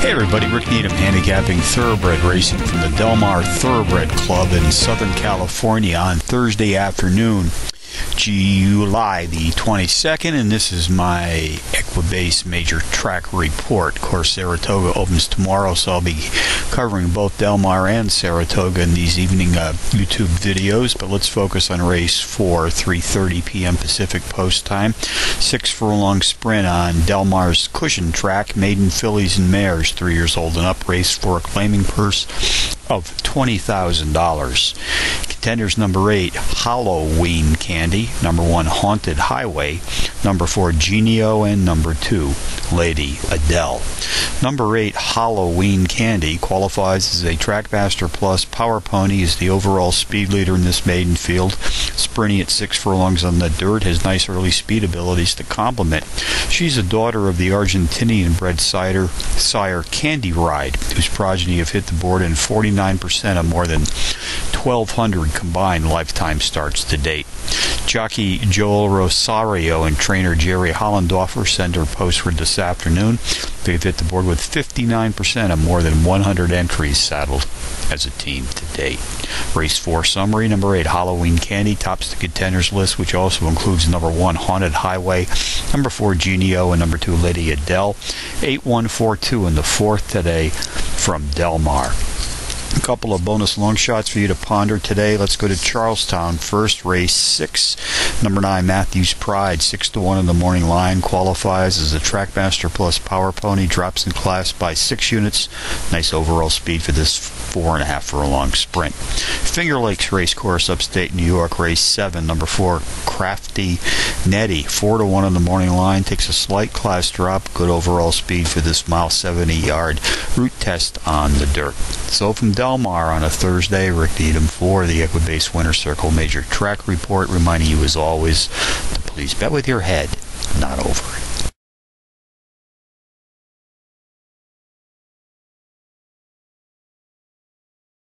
Hey everybody, Rick Needham handicapping thoroughbred racing from the Del Mar Thoroughbred Club in Southern California on Thursday afternoon. July the 22nd, and this is my Equibase Major Track Report. Of course, Saratoga opens tomorrow, so I'll be covering both Del Mar and Saratoga in these evening uh, YouTube videos. But let's focus on race 4, 3.30 p.m. Pacific Post Time. Six furlong sprint on Del Mar's cushion track, maiden fillies and mares, three years old and up, race for a claiming purse of $20,000. Contenders number 8, Halloween Candy. Number 1, Haunted Highway. Number 4, Genio. And number 2, Lady Adele. Number 8, Halloween Candy, qualifies as a Trackmaster Plus Power Pony, is the overall speed leader in this maiden field. Sprinting at 6 furlongs on the dirt, has nice early speed abilities to complement. She's a daughter of the Argentinian bred cider, sire Candy Ride, whose progeny have hit the board in 49% of more than 1,200 combined lifetime starts to date. Jockey Joel Rosario and trainer Jerry Hollendorfer send her postward this afternoon. They've hit the board with 59% of more than 100 entries saddled as a team to date. Race 4 summary number 8 Halloween Candy tops the contenders list, which also includes number 1 Haunted Highway, number 4 Genio, and number 2 Lady Adele. 8142 in the fourth today from Del Mar. A couple of bonus long shots for you to ponder today. Let's go to Charles Town first. Race six, number nine Matthews Pride, six to one in the morning line, qualifies as a Trackmaster Plus Power Pony. Drops in class by six units. Nice overall speed for this four and a half furlong sprint. Finger Lakes Race Course, upstate New York. Race seven, number four Crafty Nettie, four to one in the morning line. Takes a slight class drop. Good overall speed for this mile 70 yard route test on the dirt. So from Del Mar on a Thursday. Rick Needham for the Equibase Winter Circle Major Track Report, reminding you as always to please bet with your head, not over it.